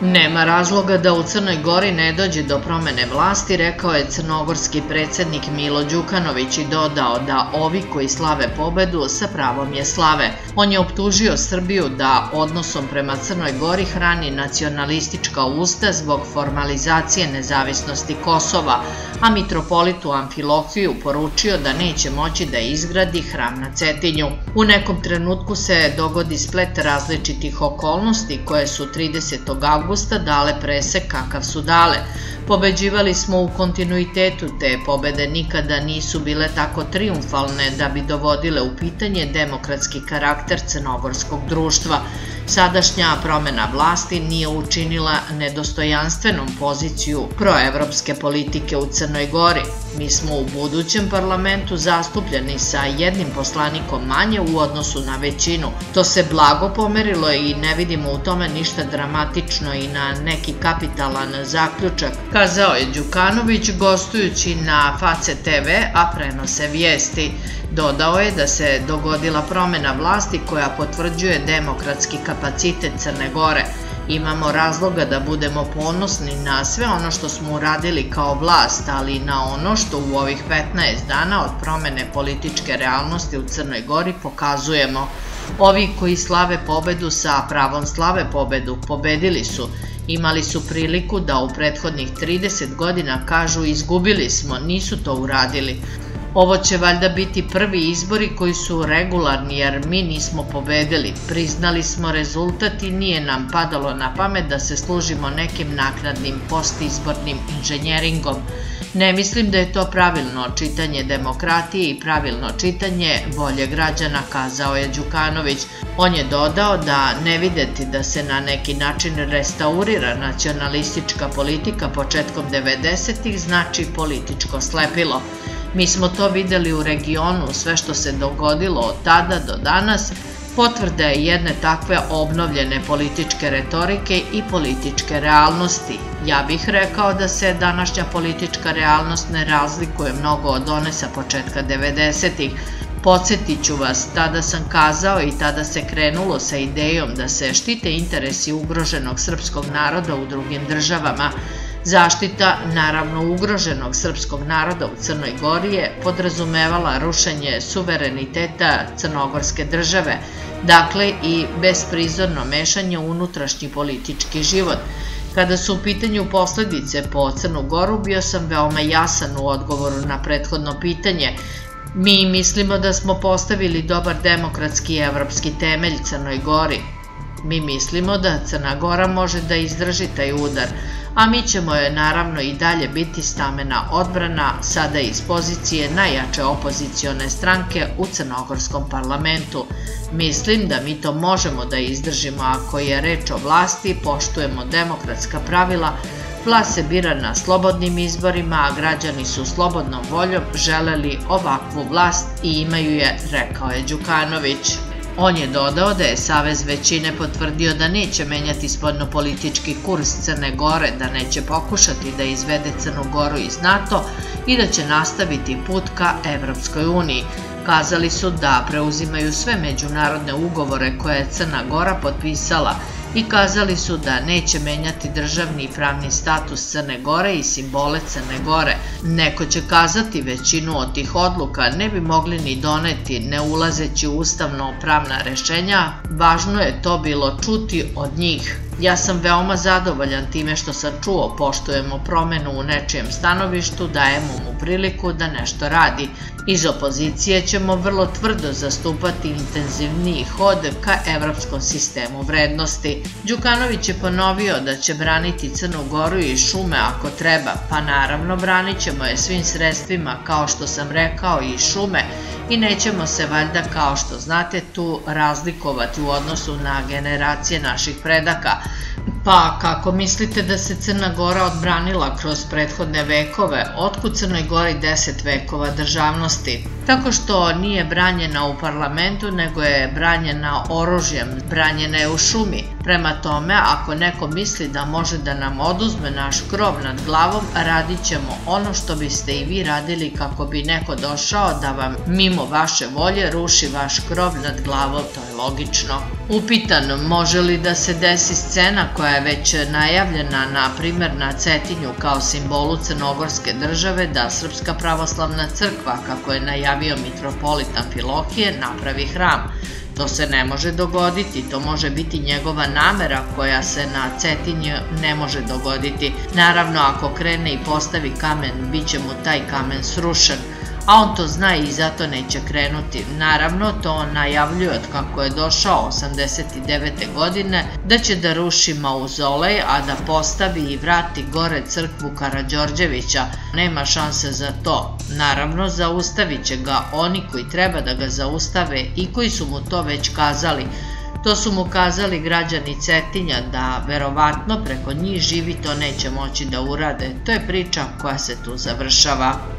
Nema razloga da u Crnoj Gori ne dođe do promene vlasti, rekao je crnogorski predsednik Milo Đukanović i dodao da ovi koji slave pobedu sa pravom je slave. On je optužio Srbiju da odnosom prema Crnoj Gori hrani nacionalistička usta zbog formalizacije nezavisnosti Kosova, a mitropolitu Amfilohiju poručio da neće moći da izgradi hram na Cetinju. U nekom trenutku se dogodi splet različitih okolnosti koje su 30. augusta avgusta dale presek kakav su dale. Pobeđivali smo u kontinuitetu, te pobede nikada nisu bile tako triumfalne da bi dovodile u pitanje demokratski karakter crnogorskog društva. Sadašnja promena vlasti nije učinila nedostojanstvenom poziciju proevropske politike u Crnoj Gori. Mi smo u budućem parlamentu zastupljeni sa jednim poslanikom manje u odnosu na većinu. To se blago pomerilo i ne vidimo u tome ništa dramatično i na neki kapitalan zaključak, kazao je Đukanović gostujući na Face TV, a prenose vijesti. Dodao je da se dogodila promena vlasti koja potvrđuje demokratski kapacitet Crne Gore. Imamo razloga da budemo ponosni na sve ono što smo uradili kao vlast, ali i na ono što u ovih 15 dana od promene političke realnosti u Crnoj Gori pokazujemo. Ovi koji slave pobedu sa pravom slave pobedu pobedili su, imali su priliku da u prethodnih 30 godina kažu izgubili smo, nisu to uradili. Ovo će valjda biti prvi izbori koji su regularni jer mi nismo pobedili. Priznali smo rezultat i nije nam padalo na pamet da se služimo nekim naknadnim postizbornim inženjeringom. Ne mislim da je to pravilno čitanje demokratije i pravilno čitanje volje građana, kazao je Đukanović. On je dodao da ne videti da se na neki način restaurira nacionalistička politika početkom 90. znači političko slepilo. Mi smo to videli u regionu, sve što se dogodilo od tada do danas, potvrda je jedne takve obnovljene političke retorike i političke realnosti. Ja bih rekao da se današnja politička realnost ne razlikuje mnogo od one sa početka 90-ih. Podsjetit ću vas, tada sam kazao i tada se krenulo sa idejom da se štite interesi ugroženog srpskog naroda u drugim državama, Zaštita naravno ugroženog srpskog naroda u Crnoj Gori je podrazumevala rušenje suvereniteta crnogorske države, dakle i besprizorno mešanje u unutrašnji politički život. Kada su u pitanju posledice po Crnu Goru, bio sam veoma jasan u odgovoru na prethodno pitanje. Mi mislimo da smo postavili dobar demokratski i evropski temelj Crnoj Gori. Mi mislimo da Crna Gora može da izdrži taj udar, a mi ćemo je naravno i dalje biti stamena odbrana, sada iz pozicije najjače opozicione stranke u Crnogorskom parlamentu. Mislim da mi to možemo da izdržimo ako je reč o vlasti, poštujemo demokratska pravila, Vlast se bira na slobodnim izborima, a građani su slobodnom voljom želeli ovakvu vlast i imaju je, rekao je Đukanović. On je dodao da je Savez većine potvrdio da neće menjati spodnopolitički kurs Crne Gore, da neće pokušati da izvede Crnu Goru iz NATO i da će nastaviti put ka Evropskoj uniji. Kazali su da preuzimaju sve međunarodne ugovore koje je Crna Gora potpisala i kazali su da neće menjati državni i pravni status Crne Gore i simbole Crne Gore. Neko će kazati većinu od tih odluka ne bi mogli ni doneti ne ulazeći u ustavno pravna rešenja, važno je to bilo čuti od njih. Ja sam veoma zadovoljan time što sam čuo poštujemo promenu u nečijem stanovištu, dajemo mu priliku da nešto radi. Iz opozicije ćemo vrlo tvrdo zastupati intenzivniji hod ka evropskom sistemu vrednosti. Đukanović je ponovio da će braniti Crnu Goru i šume ako treba, pa naravno branit ćemo je svim sredstvima kao što sam rekao i šume i nećemo se valjda kao što znate tu razlikovati u odnosu na generacije naših predaka, Pa, kako mislite da se Crna Gora odbranila kroz prethodne vekove? Otkud Crnoj Gori deset vekova državnosti? Tako što nije branjena u parlamentu, nego je branjena oružjem, branjena je u šumi. Prema tome, ako neko misli da može da nam oduzme naš krov nad glavom, radit ćemo ono što biste i vi radili kako bi neko došao da vam mimo vaše volje ruši vaš krov nad glavom, to je logično. Upitan može li da se desi scena koja je već najavljena, na primer na Cetinju kao simbolu Crnogorske države, da Srpska pravoslavna crkva, kako je najavio mitropolitan Filohije, napravi hram. To se ne može dogoditi, to može biti njegova namera koja se na Cetinju ne može dogoditi. Naravno, ako krene i postavi kamen, bit će mu taj kamen srušen a on to zna i zato neće krenuti. Naravno, to on najavljuje od kako je došao 89. godine, da će da ruši mauzolej, a da postavi i vrati gore crkvu Karadžorđevića. Nema šanse za to. Naravno, zaustavit će ga oni koji treba da ga zaustave i koji su mu to već kazali, To su mu kazali građani Cetinja da verovatno preko njih živi to neće moći da urade. To je priča koja se tu završava.